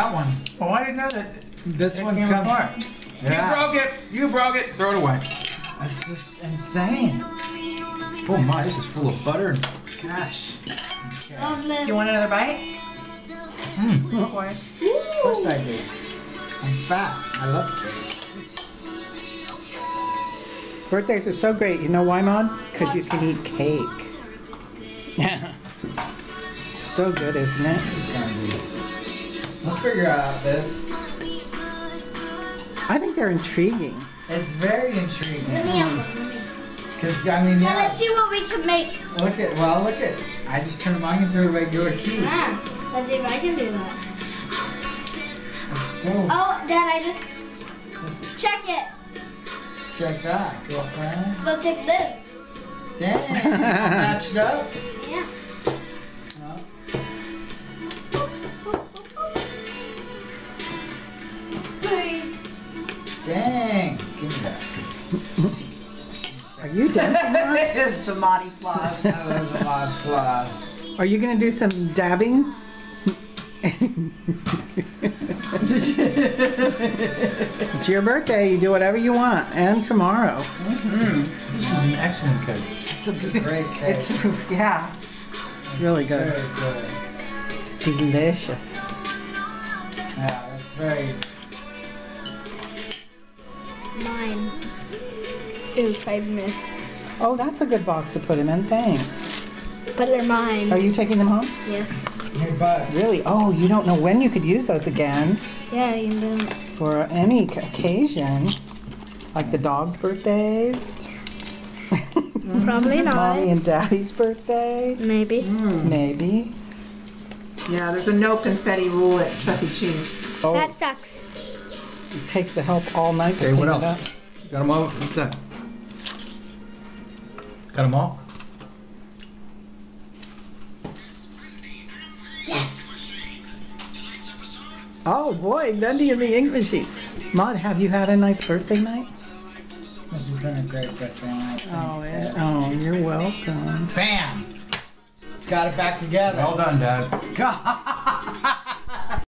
That one. Oh, I didn't know that. This It one came comes. apart. Yeah. You broke it. You broke it. Throw it away. That's just insane. Oh my, this is full of butter. Gosh. Loveless. You want another bite? Mm, Oh boy. of course I do. I'm fat. I love cake. Birthdays are so great. You know why, Mom? Because you can eat cake. It's so good, isn't it? We'll figure out this. I think they're intriguing. It's very intriguing. Let me. Cause I mean, Now yeah. let's see what we can make. Look at well, look at. I just turned mine into a regular key. Yeah. let's see if I can do that. So. Oh, Dad, I just check it. Check that, girlfriend. Go check this. Dang, matched up. Dang, give me that. Are you done? it's the Monty floss. That was a lot of floss. Are you gonna do some dabbing? it's your birthday. You do whatever you want, and tomorrow. Mm-hmm. This is an excellent cake. It's a great cake. It's yeah. It's really good. very good. It's delicious. Yeah, it's very. Mine. Oof, I missed. Oh, that's a good box to put them in. Thanks. But they're mine. Are you taking them home? Yes. Hey, bud. Really? Oh, you don't know when you could use those again Yeah, you know. for any occasion, like the dog's birthdays, Probably not. mommy and daddy's birthday, Maybe. Hmm. maybe. Yeah, there's a no confetti rule at Chuck E. Cheese. Oh, That sucks. It takes the help all night to Okay, clean what it up. else? Got them all? What's that? Got them all? Yes. Oh boy, Bendy and the Ink Machine. Maud, have you had a nice birthday night? This has been a great birthday night. Oh, yeah. Oh, you're welcome. Bam! Got it back together. Well done, Dad. God.